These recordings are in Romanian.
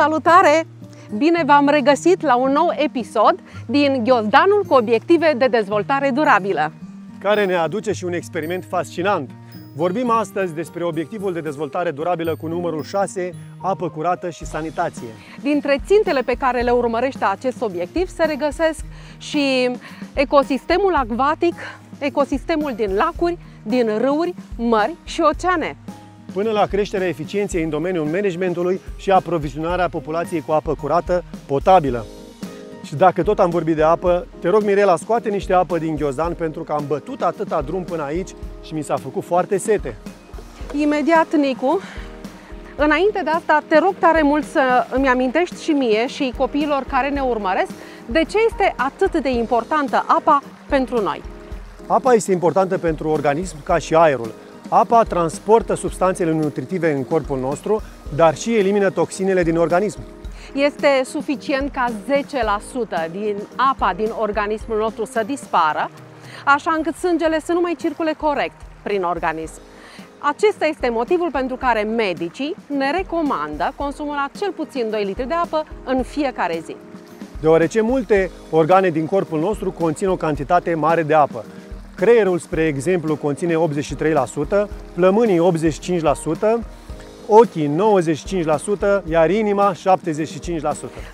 Salutare! Bine v-am regăsit la un nou episod din Ghiozdanul cu obiective de dezvoltare durabilă. Care ne aduce și un experiment fascinant. Vorbim astăzi despre obiectivul de dezvoltare durabilă cu numărul 6, apă curată și sanitație. Dintre țintele pe care le urmărește acest obiectiv se regăsesc și ecosistemul acvatic, ecosistemul din lacuri, din râuri, mări și oceane până la creșterea eficienței în domeniul managementului și aprovizionarea populației cu apă curată, potabilă. Și dacă tot am vorbit de apă, te rog Mirela, scoate niște apă din ghiozdan pentru că am bătut atâta drum până aici și mi s-a făcut foarte sete. Imediat, Nicu, înainte de asta, te rog tare mult să îmi amintești și mie și copiilor care ne urmăresc de ce este atât de importantă apa pentru noi. Apa este importantă pentru organism ca și aerul. Apa transportă substanțele nutritive în corpul nostru, dar și elimină toxinele din organism. Este suficient ca 10% din apa din organismul nostru să dispară, așa încât sângele să nu mai circule corect prin organism. Acesta este motivul pentru care medicii ne recomandă consumul la cel puțin 2 litri de apă în fiecare zi. Deoarece multe organe din corpul nostru conțin o cantitate mare de apă. Creierul, spre exemplu, conține 83%, plămânii 85%, ochii 95%, iar inima 75%.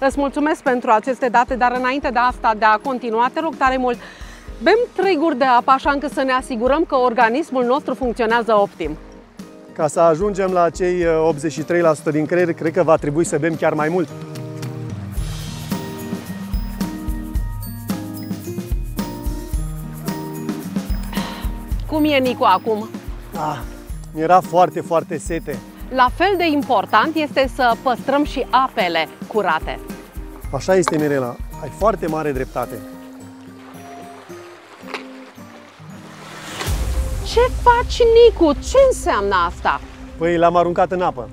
Îți mulțumesc pentru aceste date, dar înainte de asta, de a continua, te rog tare mult, bem trei guri de apă așa încât să ne asigurăm că organismul nostru funcționează optim. Ca să ajungem la cei 83% din creier, cred că va trebui să bem chiar mai mult. Cum e Nicu acum? Ah, era foarte, foarte sete. La fel de important este să păstrăm și apele curate. Așa este, Mirela. Ai foarte mare dreptate. Ce faci, Nicu? Ce înseamnă asta? Păi l-am aruncat în apă.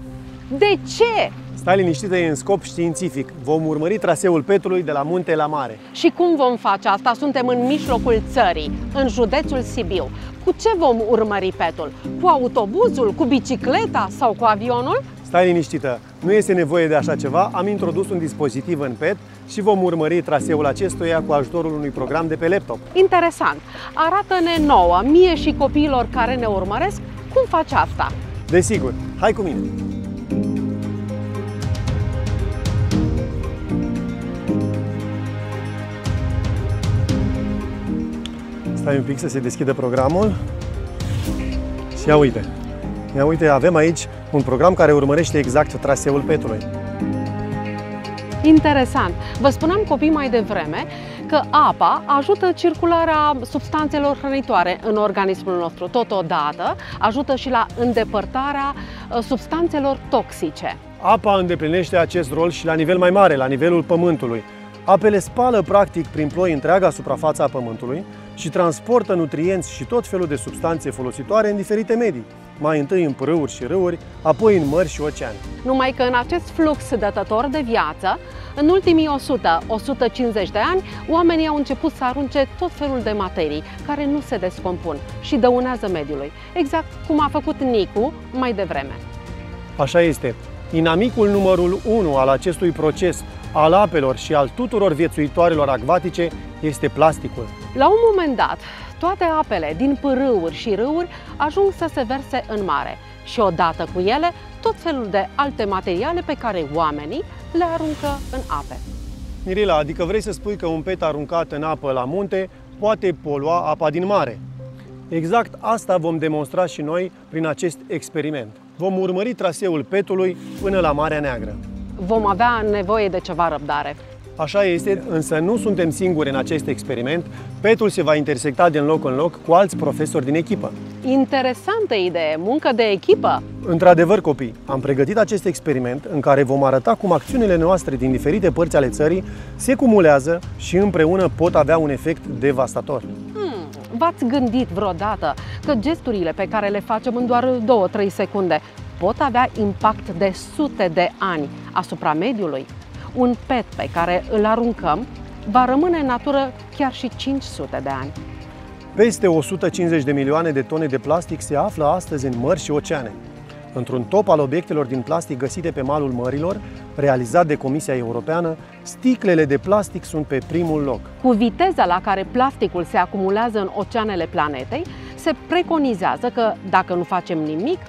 De ce? Stai liniștită, e în scop științific. Vom urmări traseul Petrului de la munte la mare. Și cum vom face asta? Suntem în mijlocul țării, în județul Sibiu. Cu ce vom urmări petul? Cu autobuzul, cu bicicleta sau cu avionul? Stai liniștită, nu este nevoie de așa ceva. Am introdus un dispozitiv în PET și vom urmări traseul acestuia cu ajutorul unui program de pe laptop. Interesant! Arată-ne nouă, mie și copiilor care ne urmăresc, cum faci asta? Desigur, hai cu mine! Stai un pic să se deschidă programul. Și ia uite. Ia uite, avem aici un program care urmărește exact traseul petului. Interesant. Vă spuneam copii mai devreme că apa ajută circularea substanțelor hrănitoare în organismul nostru. Totodată ajută și la îndepărtarea uh, substanțelor toxice. Apa îndeplinește acest rol și la nivel mai mare, la nivelul pământului. Apele spală practic prin ploi întreaga suprafața a pământului, și transportă nutrienți și tot felul de substanțe folositoare în diferite medii, mai întâi în pârâuri și râuri, apoi în mări și oceane. Numai că în acest flux dătător de viață, în ultimii 100-150 de ani, oamenii au început să arunce tot felul de materii care nu se descompun și dăunează mediului, exact cum a făcut Nicu mai devreme. Așa este. Inamicul numărul 1 al acestui proces al apelor și al tuturor viețuitoarelor acvatice este plasticul. La un moment dat, toate apele din pârâuri și râuri ajung să se verse în mare și odată cu ele tot felul de alte materiale pe care oamenii le aruncă în ape. Mirila, adică vrei să spui că un pet aruncat în apă la munte poate polua apa din mare. Exact asta vom demonstra și noi prin acest experiment. Vom urmări traseul petului până la Marea Neagră. Vom avea nevoie de ceva răbdare. Așa este, însă nu suntem singuri în acest experiment. Petul se va intersecta din loc în loc cu alți profesori din echipă. Interesantă idee, muncă de echipă. Într-adevăr, copii, am pregătit acest experiment în care vom arăta cum acțiunile noastre din diferite părți ale țării se cumulează și împreună pot avea un efect devastator. Hmm, v-ați gândit vreodată că gesturile pe care le facem în doar 2-3 secunde pot avea impact de sute de ani asupra mediului? Un pet pe care îl aruncăm va rămâne în natură chiar și 500 de ani. Peste 150 de milioane de tone de plastic se află astăzi în mări și oceane. Într-un top al obiectelor din plastic găsite pe malul mărilor, realizat de Comisia Europeană, sticlele de plastic sunt pe primul loc. Cu viteza la care plasticul se acumulează în oceanele planetei, se preconizează că, dacă nu facem nimic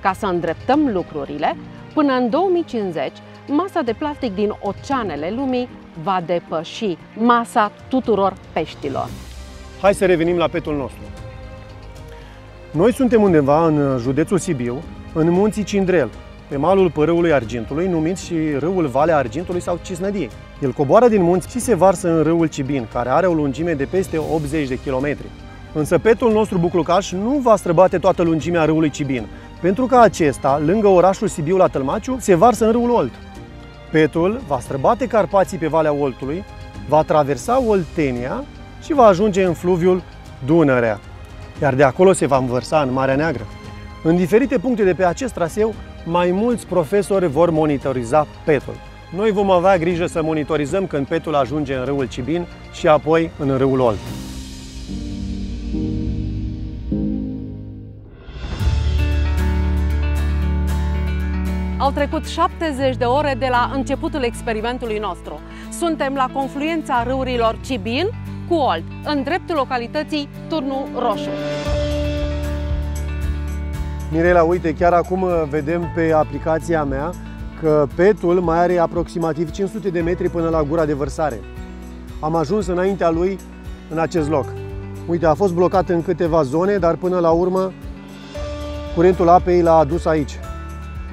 ca să îndreptăm lucrurile, până în 2050, masa de plastic din oceanele lumii va depăși masa tuturor peștilor. Hai să revenim la petul nostru. Noi suntem undeva în județul Sibiu, în munții Cindrel, pe malul părâului Argintului, numit și râul Valea Argintului sau Cisnădiei. El coboară din munți și se varsă în râul Cibin, care are o lungime de peste 80 de kilometri. Însă petul nostru buclucaș nu va străbate toată lungimea râului Cibin, pentru că acesta, lângă orașul Sibiu la Tălmaciu, se varsă în râul Olt. Petul va străbate Carpații pe Valea Oltului, va traversa Oltenia și va ajunge în fluviul Dunărea, iar de acolo se va învărsa în Marea Neagră. În diferite puncte de pe acest traseu, mai mulți profesori vor monitoriza petul. Noi vom avea grijă să monitorizăm când petul ajunge în râul Cibin și apoi în râul Olt. Au trecut 70 de ore de la începutul experimentului nostru. Suntem la confluența râurilor Cibin cu Olt, în dreptul localității Turnul Roșu. Mirela, uite, chiar acum uh, vedem pe aplicația mea că petul mai are aproximativ 500 de metri până la gura de vărsare. Am ajuns înaintea lui în acest loc. Uite, a fost blocat în câteva zone, dar până la urmă curentul apei l-a adus aici.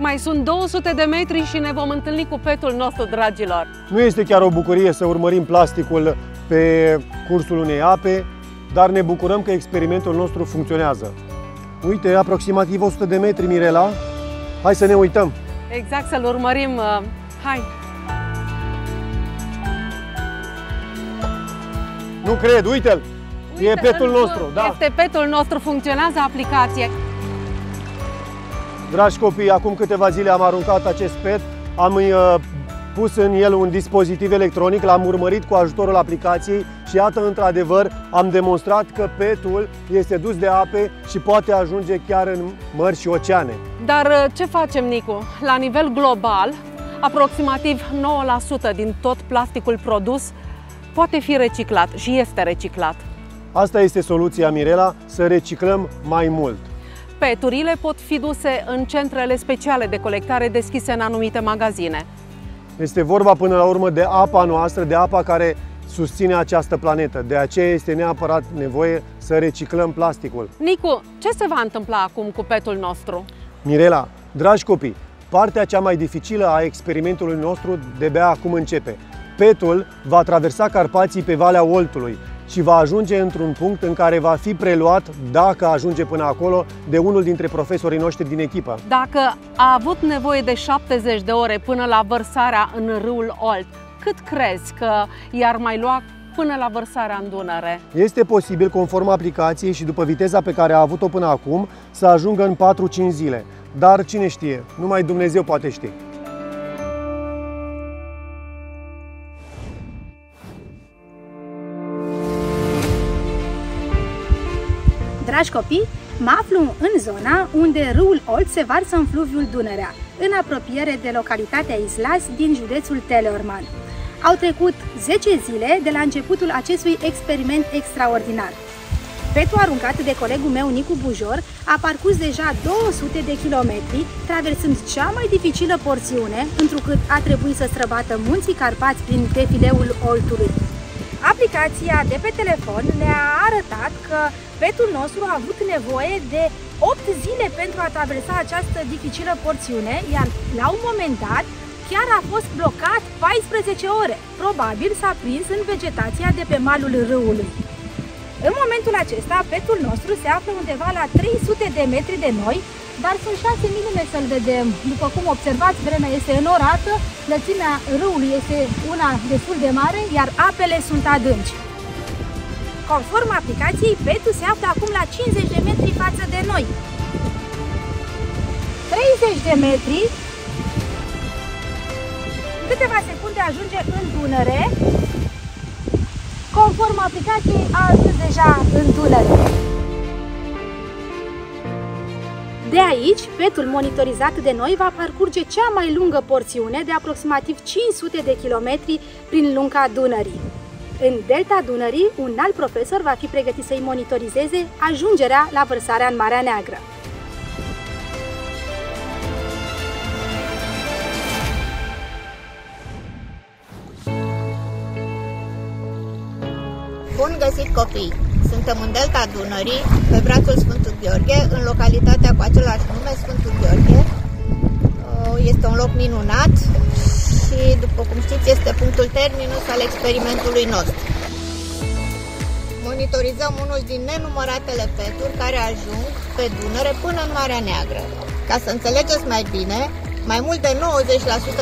Mai sunt 200 de metri și ne vom întâlni cu petul nostru, dragilor. Nu este chiar o bucurie să urmărim plasticul pe cursul unei ape, dar ne bucurăm că experimentul nostru funcționează. Uite, aproximativ 100 de metri, Mirela. Hai să ne uităm. Exact, să-l urmărim. Uh, hai! Nu cred, uite-l! Uite, e petul nostru, da. Este petul nostru, funcționează aplicație. Dragi copii, acum câteva zile am aruncat acest pet, am uh, pus în el un dispozitiv electronic, l-am urmărit cu ajutorul aplicației și iată, într-adevăr, am demonstrat că petul este dus de ape și poate ajunge chiar în mări și oceane. Dar uh, ce facem, Nicu? La nivel global, aproximativ 9% din tot plasticul produs poate fi reciclat și este reciclat. Asta este soluția, Mirela, să reciclăm mai mult. Peturile pot fi duse în centrele speciale de colectare deschise în anumite magazine. Este vorba până la urmă de apa noastră, de apa care susține această planetă. De aceea este neapărat nevoie să reciclăm plasticul. Nicu, ce se va întâmpla acum cu petul nostru? Mirela, dragi copii, partea cea mai dificilă a experimentului nostru de-abia acum începe. Petul va traversa Carpații pe Valea Oltului, și va ajunge într-un punct în care va fi preluat, dacă ajunge până acolo, de unul dintre profesorii noștri din echipă. Dacă a avut nevoie de 70 de ore până la vărsarea în râul Olt, cât crezi că i-ar mai lua până la vărsarea în Dunăre? Este posibil, conform aplicației și după viteza pe care a avut-o până acum, să ajungă în 4-5 zile. Dar cine știe, numai Dumnezeu poate ști. Dragi copii, mă aflu în zona unde râul Olt se varsă în fluviul Dunărea, în apropiere de localitatea Islas din județul Teleorman. Au trecut 10 zile de la începutul acestui experiment extraordinar. Petul aruncat de colegul meu Nicu Bujor a parcurs deja 200 de kilometri, traversând cea mai dificilă porțiune, întrucât a trebuit să străbată munții Carpați prin defileul Oltului. Aplicația de pe telefon ne-a arătat că petul nostru a avut nevoie de 8 zile pentru a traversa această dificilă porțiune, iar la un moment dat chiar a fost blocat 14 ore. Probabil s-a prins în vegetația de pe malul râului. În momentul acesta, petul nostru se află undeva la 300 de metri de noi, dar sunt 6 mm să-l vedem. După cum observați, vremea este enorată, lățimea râului este una destul de mare, iar apele sunt adânci. Conform aplicației, petul se află acum la 50 de metri față de noi. 30 de metri. Câteva secunde ajunge în Dunăre. Conform aplicației, a ajuns deja în Dunăre. De aici, petul monitorizat de noi va parcurge cea mai lungă porțiune de aproximativ 500 de kilometri prin lunga Dunării. În delta Dunării, un alt profesor va fi pregătit să-i monitorizeze ajungerea la vărsarea în Marea Neagră. Bun găsit copii! Suntem în delta Dunării, pe brațul Sfântul Gheorghe, în localitatea cu același nume, Sfântul Gheorghe. Uh, este un loc minunat și, după cum știți, este punctul terminus al experimentului nostru. Monitorizăm unul din nenumăratele peturi care ajung pe Dunăre până în Marea Neagră. Ca să înțelegeți mai bine, mai mult de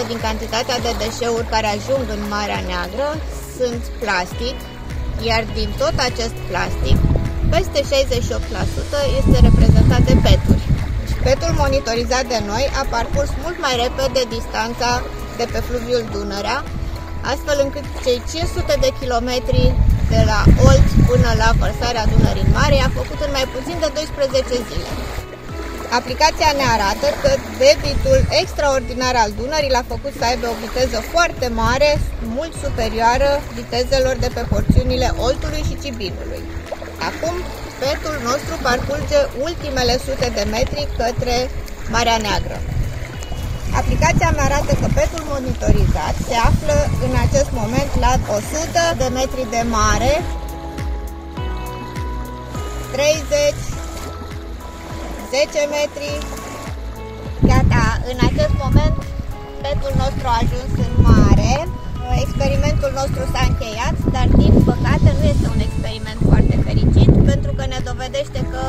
90% din cantitatea de deșeuri care ajung în Marea Neagră sunt plastic, iar din tot acest plastic, peste 68% este reprezentat de peturi. Petul monitorizat de noi a parcurs mult mai repede distanța de pe fluviul Dunărea, astfel încât cei 500 de kilometri de la Olt până la vărsarea Dunării în mare a făcut în mai puțin de 12 zile. Aplicația ne arată că debitul extraordinar al Dunării l-a făcut să aibă o viteză foarte mare, mult superioară vitezelor de pe porțiunile Oltului și Cibinului. Acum, petul nostru parcurge ultimele sute de metri către Marea Neagră. Aplicația mi arată că petul monitorizat se află în acest moment la 100 de metri de mare, 30 10 metri. Gata, în acest moment petul nostru a ajuns în mare. Experimentul nostru s-a încheiat, dar din păcate nu este un experiment foarte fericit pentru că ne dovedește că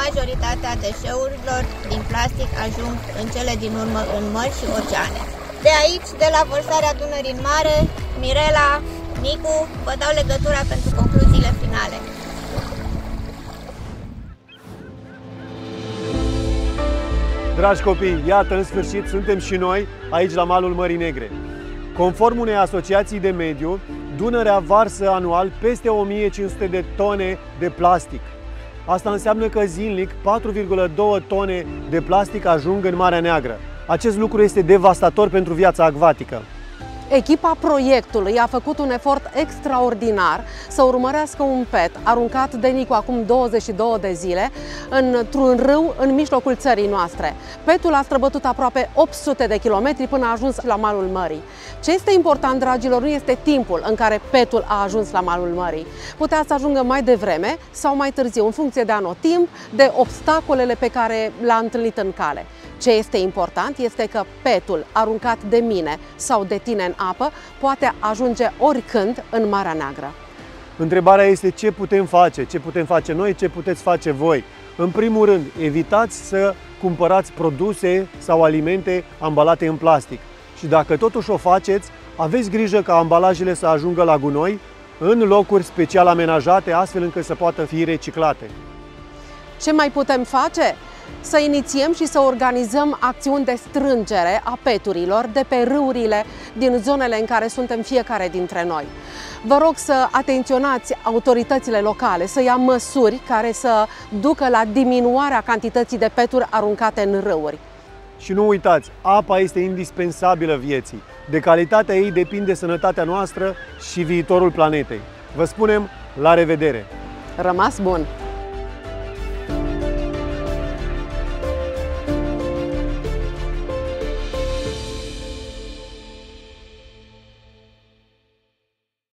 majoritatea deșeurilor din plastic ajung în cele din urmă în mări și oceane. De aici, de la vărsarea Dunării în mare, Mirela, Nicu, vă dau legătura pentru concluziile finale. Dragi copii, iată, în sfârșit, suntem și noi aici la malul Mării Negre. Conform unei asociații de mediu, Dunărea varsă anual peste 1500 de tone de plastic. Asta înseamnă că zilnic 4,2 tone de plastic ajung în Marea Neagră. Acest lucru este devastator pentru viața acvatică. Echipa proiectului a făcut un efort extraordinar să urmărească un pet aruncat de Nicu acum 22 de zile într-un râu în mijlocul țării noastre. Petul a străbătut aproape 800 de kilometri până a ajuns la malul mării. Ce este important, dragilor, nu este timpul în care petul a ajuns la malul mării. Putea să ajungă mai devreme sau mai târziu, în funcție de anotimp, de obstacolele pe care le-a întâlnit în cale. Ce este important este că petul aruncat de mine sau de tine în apă poate ajunge oricând în Marea Neagră. Întrebarea este ce putem face, ce putem face noi, ce puteți face voi. În primul rând, evitați să cumpărați produse sau alimente ambalate în plastic. Și dacă totuși o faceți, aveți grijă ca ambalajele să ajungă la gunoi în locuri special amenajate, astfel încât să poată fi reciclate. Ce mai putem face? Să inițiem și să organizăm acțiuni de strângere a peturilor de pe râurile din zonele în care suntem fiecare dintre noi. Vă rog să atenționați autoritățile locale, să ia măsuri care să ducă la diminuarea cantității de peturi aruncate în râuri. Și nu uitați, apa este indispensabilă vieții. De calitatea ei depinde sănătatea noastră și viitorul planetei. Vă spunem la revedere! Rămas bun!